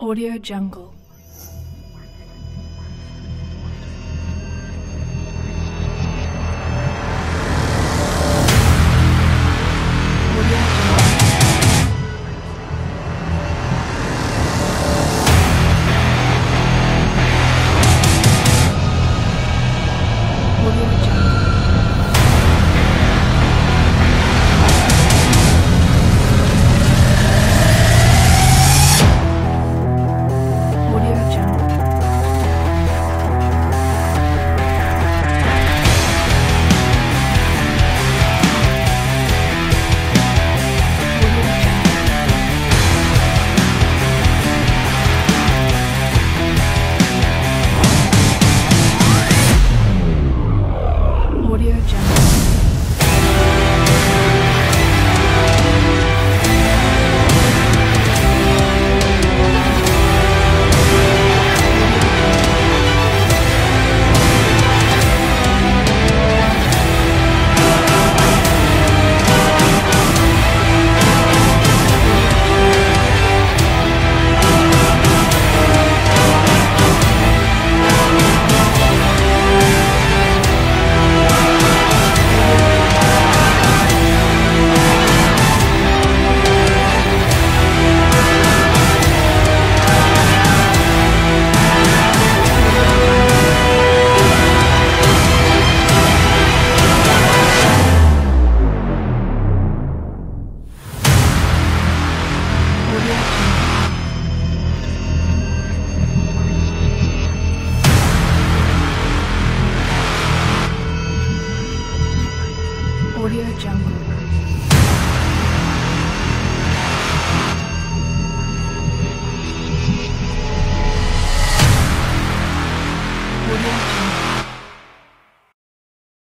Audio Jungle jungle.